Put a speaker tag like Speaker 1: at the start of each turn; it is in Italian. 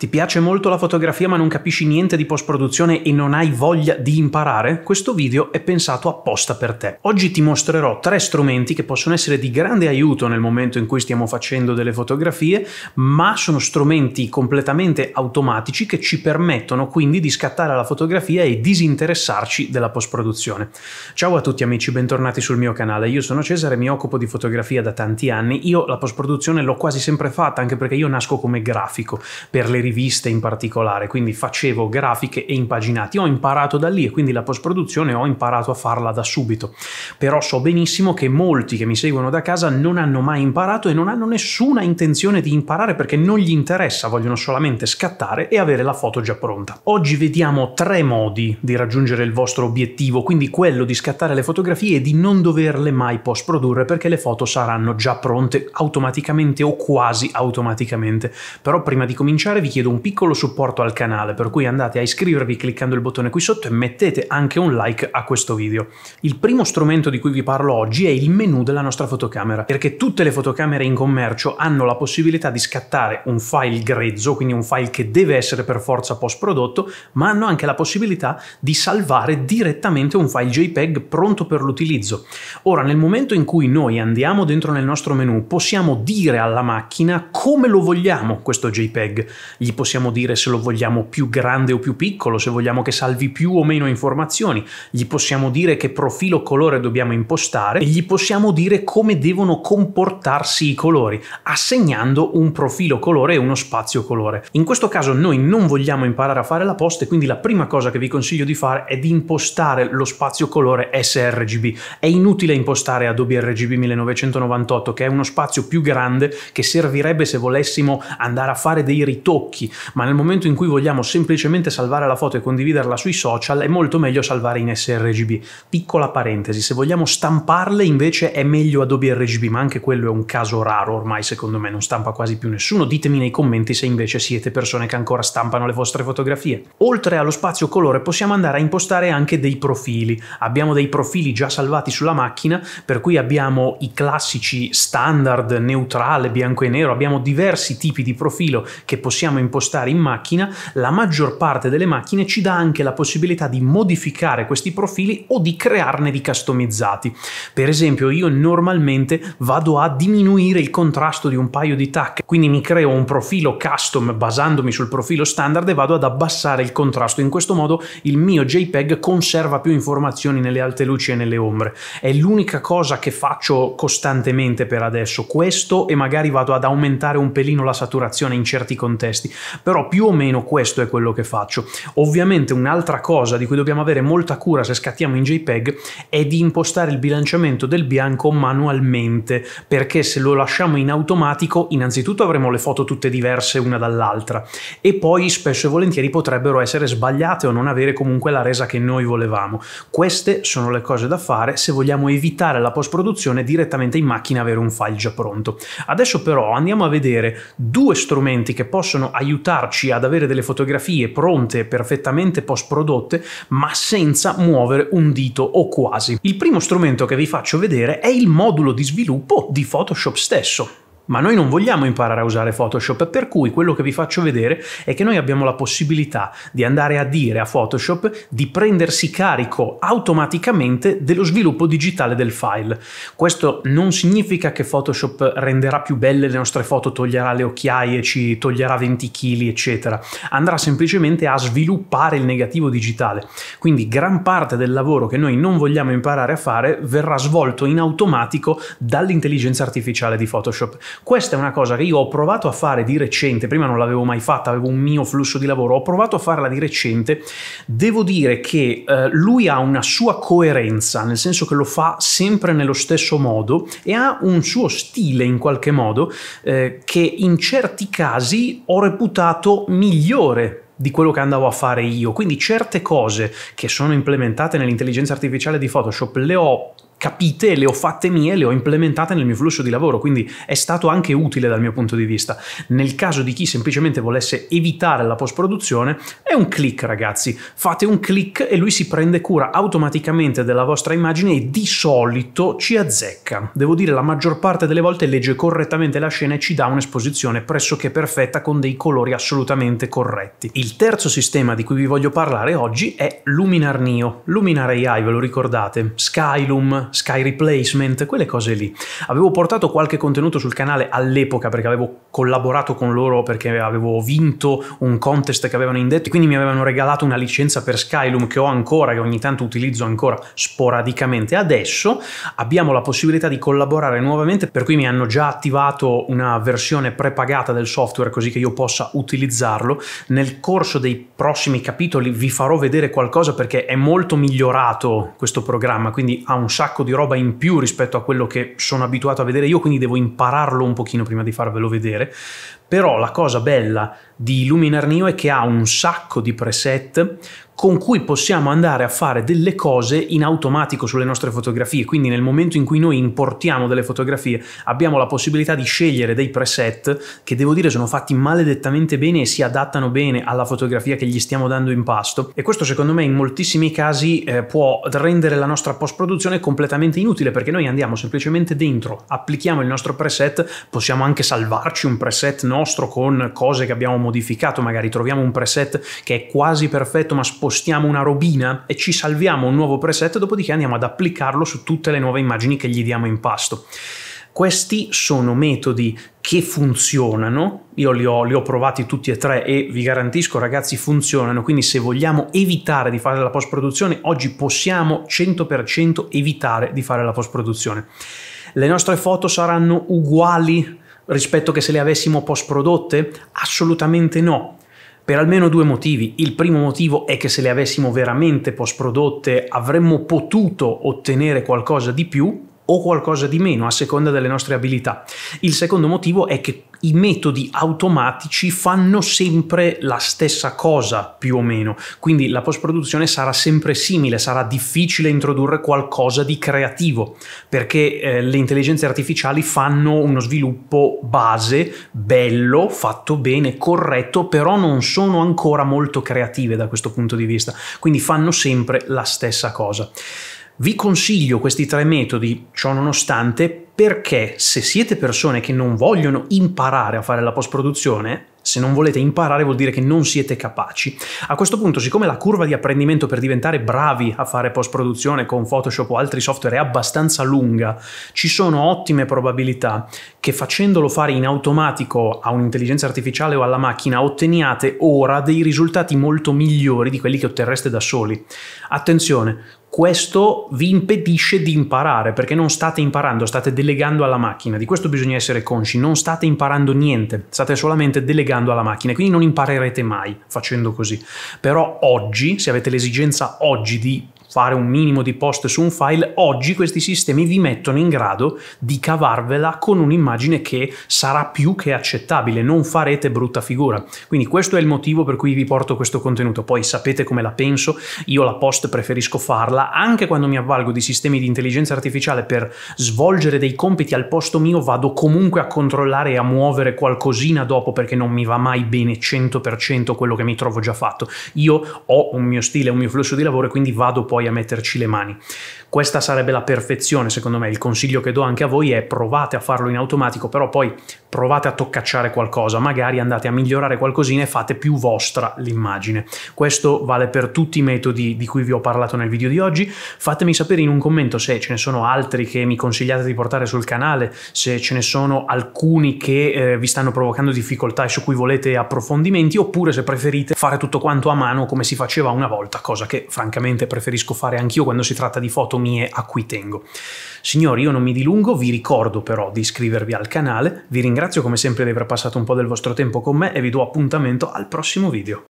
Speaker 1: Ti piace molto la fotografia ma non capisci niente di post-produzione e non hai voglia di imparare? Questo video è pensato apposta per te. Oggi ti mostrerò tre strumenti che possono essere di grande aiuto nel momento in cui stiamo facendo delle fotografie, ma sono strumenti completamente automatici che ci permettono quindi di scattare la fotografia e disinteressarci della post-produzione. Ciao a tutti amici, bentornati sul mio canale. Io sono Cesare, mi occupo di fotografia da tanti anni. Io la post-produzione l'ho quasi sempre fatta, anche perché io nasco come grafico per le riviste in particolare, quindi facevo grafiche e impaginati. Ho imparato da lì e quindi la post-produzione ho imparato a farla da subito. Però so benissimo che molti che mi seguono da casa non hanno mai imparato e non hanno nessuna intenzione di imparare perché non gli interessa, vogliono solamente scattare e avere la foto già pronta. Oggi vediamo tre modi di raggiungere il vostro obiettivo, quindi quello di scattare le fotografie e di non doverle mai post-produrre perché le foto saranno già pronte automaticamente o quasi automaticamente. Però prima di cominciare vi chiedo chiedo un piccolo supporto al canale, per cui andate a iscrivervi cliccando il bottone qui sotto e mettete anche un like a questo video. Il primo strumento di cui vi parlo oggi è il menu della nostra fotocamera, perché tutte le fotocamere in commercio hanno la possibilità di scattare un file grezzo, quindi un file che deve essere per forza post prodotto, ma hanno anche la possibilità di salvare direttamente un file JPEG pronto per l'utilizzo. Ora, nel momento in cui noi andiamo dentro nel nostro menu, possiamo dire alla macchina come lo vogliamo questo JPEG. Gli gli possiamo dire se lo vogliamo più grande o più piccolo, se vogliamo che salvi più o meno informazioni, gli possiamo dire che profilo colore dobbiamo impostare e gli possiamo dire come devono comportarsi i colori, assegnando un profilo colore e uno spazio colore. In questo caso noi non vogliamo imparare a fare la posta e quindi la prima cosa che vi consiglio di fare è di impostare lo spazio colore sRGB. È inutile impostare Adobe RGB 1998 che è uno spazio più grande che servirebbe se volessimo andare a fare dei ritocchi occhi, ma nel momento in cui vogliamo semplicemente salvare la foto e condividerla sui social è molto meglio salvare in sRGB. Piccola parentesi, se vogliamo stamparle invece è meglio Adobe RGB, ma anche quello è un caso raro ormai secondo me, non stampa quasi più nessuno. Ditemi nei commenti se invece siete persone che ancora stampano le vostre fotografie. Oltre allo spazio colore possiamo andare a impostare anche dei profili. Abbiamo dei profili già salvati sulla macchina, per cui abbiamo i classici standard, neutrale, bianco e nero, abbiamo diversi tipi di profilo che possiamo impostare impostare in macchina, la maggior parte delle macchine ci dà anche la possibilità di modificare questi profili o di crearne di customizzati. Per esempio io normalmente vado a diminuire il contrasto di un paio di tac, quindi mi creo un profilo custom basandomi sul profilo standard e vado ad abbassare il contrasto. In questo modo il mio JPEG conserva più informazioni nelle alte luci e nelle ombre. È l'unica cosa che faccio costantemente per adesso, questo e magari vado ad aumentare un pelino la saturazione in certi contesti però più o meno questo è quello che faccio. Ovviamente un'altra cosa di cui dobbiamo avere molta cura se scattiamo in JPEG è di impostare il bilanciamento del bianco manualmente, perché se lo lasciamo in automatico innanzitutto avremo le foto tutte diverse una dall'altra e poi spesso e volentieri potrebbero essere sbagliate o non avere comunque la resa che noi volevamo. Queste sono le cose da fare se vogliamo evitare la post produzione direttamente in macchina avere un file già pronto. Adesso però andiamo a vedere due strumenti che possono aiutarci ad avere delle fotografie pronte, perfettamente post prodotte, ma senza muovere un dito o quasi. Il primo strumento che vi faccio vedere è il modulo di sviluppo di Photoshop stesso ma noi non vogliamo imparare a usare Photoshop, per cui quello che vi faccio vedere è che noi abbiamo la possibilità di andare a dire a Photoshop di prendersi carico automaticamente dello sviluppo digitale del file. Questo non significa che Photoshop renderà più belle le nostre foto, toglierà le occhiaie, ci toglierà 20 kg, eccetera. Andrà semplicemente a sviluppare il negativo digitale. Quindi gran parte del lavoro che noi non vogliamo imparare a fare verrà svolto in automatico dall'intelligenza artificiale di Photoshop. Questa è una cosa che io ho provato a fare di recente, prima non l'avevo mai fatta, avevo un mio flusso di lavoro, ho provato a farla di recente, devo dire che eh, lui ha una sua coerenza, nel senso che lo fa sempre nello stesso modo e ha un suo stile in qualche modo eh, che in certi casi ho reputato migliore di quello che andavo a fare io. Quindi certe cose che sono implementate nell'intelligenza artificiale di Photoshop le ho capite le ho fatte mie, le ho implementate nel mio flusso di lavoro, quindi è stato anche utile dal mio punto di vista. Nel caso di chi semplicemente volesse evitare la post-produzione, è un click ragazzi, fate un click e lui si prende cura automaticamente della vostra immagine e di solito ci azzecca. Devo dire la maggior parte delle volte legge correttamente la scena e ci dà un'esposizione pressoché perfetta con dei colori assolutamente corretti. Il terzo sistema di cui vi voglio parlare oggi è Luminar Neo. Luminar AI, ve lo ricordate? Skylum, Sky Replacement, quelle cose lì. Avevo portato qualche contenuto sul canale all'epoca perché avevo collaborato con loro perché avevo vinto un contest che avevano indetto e quindi mi avevano regalato una licenza per Skylum che ho ancora, che ogni tanto utilizzo ancora sporadicamente. Adesso abbiamo la possibilità di collaborare nuovamente per cui mi hanno già attivato una versione prepagata del software così che io possa utilizzarlo. Nel corso dei prossimi capitoli vi farò vedere qualcosa perché è molto migliorato questo programma, quindi ha un sacco di roba in più rispetto a quello che sono abituato a vedere io, quindi devo impararlo un pochino prima di farvelo vedere. Però la cosa bella di Luminar Neo è che ha un sacco di preset con cui possiamo andare a fare delle cose in automatico sulle nostre fotografie. Quindi nel momento in cui noi importiamo delle fotografie abbiamo la possibilità di scegliere dei preset che devo dire sono fatti maledettamente bene e si adattano bene alla fotografia che gli stiamo dando in pasto. E questo secondo me in moltissimi casi eh, può rendere la nostra post-produzione completamente inutile perché noi andiamo semplicemente dentro, applichiamo il nostro preset, possiamo anche salvarci un preset nostro con cose che abbiamo modificato, magari troviamo un preset che è quasi perfetto ma spostiamo spostiamo una robina e ci salviamo un nuovo preset, dopodiché andiamo ad applicarlo su tutte le nuove immagini che gli diamo in pasto. Questi sono metodi che funzionano, io li ho, li ho, provati tutti e tre e vi garantisco ragazzi funzionano, quindi se vogliamo evitare di fare la post-produzione, oggi possiamo 100% evitare di fare la post-produzione. Le nostre foto saranno uguali rispetto che se le avessimo post-prodotte? Assolutamente no per almeno due motivi. Il primo motivo è che se le avessimo veramente post prodotte avremmo potuto ottenere qualcosa di più o qualcosa di meno a seconda delle nostre abilità. Il secondo motivo è che i metodi automatici fanno sempre la stessa cosa più o meno, quindi la post-produzione sarà sempre simile, sarà difficile introdurre qualcosa di creativo, perché eh, le intelligenze artificiali fanno uno sviluppo base, bello, fatto bene, corretto, però non sono ancora molto creative da questo punto di vista, quindi fanno sempre la stessa cosa. Vi consiglio questi tre metodi, ciò nonostante, perché se siete persone che non vogliono imparare a fare la post-produzione, se non volete imparare vuol dire che non siete capaci. A questo punto, siccome la curva di apprendimento per diventare bravi a fare post-produzione con Photoshop o altri software è abbastanza lunga, ci sono ottime probabilità che facendolo fare in automatico a un'intelligenza artificiale o alla macchina otteniate ora dei risultati molto migliori di quelli che otterreste da soli. Attenzione, questo vi impedisce di imparare perché non state imparando, state delegando alla macchina. Di questo bisogna essere consci, non state imparando niente, state solamente delegando alla macchina, quindi non imparerete mai facendo così. Però oggi, se avete l'esigenza oggi di fare un minimo di post su un file, oggi questi sistemi vi mettono in grado di cavarvela con un'immagine che sarà più che accettabile, non farete brutta figura. Quindi questo è il motivo per cui vi porto questo contenuto. Poi sapete come la penso, io la post preferisco farla anche quando mi avvalgo di sistemi di intelligenza artificiale per svolgere dei compiti al posto mio, vado comunque a controllare e a muovere qualcosina dopo perché non mi va mai bene 100% quello che mi trovo già fatto. Io ho un mio stile, un mio flusso di lavoro e quindi vado poi poi a metterci le mani. Questa sarebbe la perfezione, secondo me. Il consiglio che do anche a voi è provate a farlo in automatico, però poi provate a toccacciare qualcosa, magari andate a migliorare qualcosina e fate più vostra l'immagine. Questo vale per tutti i metodi di cui vi ho parlato nel video di oggi. Fatemi sapere in un commento se ce ne sono altri che mi consigliate di portare sul canale, se ce ne sono alcuni che eh, vi stanno provocando difficoltà e su cui volete approfondimenti, oppure se preferite fare tutto quanto a mano come si faceva una volta, cosa che francamente preferisco fare anch'io quando si tratta di foto mie a cui tengo. Signori, io non mi dilungo, vi ricordo però di iscrivervi al canale, vi ringrazio come sempre di aver passato un po' del vostro tempo con me e vi do appuntamento al prossimo video.